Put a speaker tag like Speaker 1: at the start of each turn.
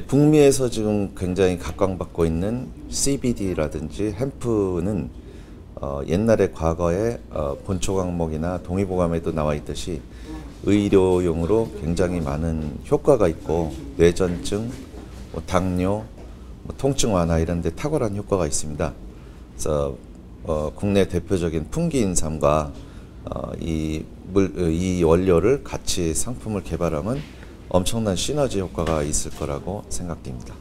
Speaker 1: 북미에서 지금 굉장히 각광받고 있는 CBD라든지 햄프는 어, 옛날에 과거에 어, 본초 강목이나 동의보감에도 나와 있듯이 의료용으로 굉장히 많은 효과가 있고 뇌전증, 뭐 당뇨, 뭐 통증 완화 이런 데 탁월한 효과가 있습니다. 그래서 어, 국내 대표적인 풍기인삼과 어, 이, 물, 어, 이 원료를 같이 상품을 개발하면 엄청난 시너지 효과가 있을 거라고 생각됩니다.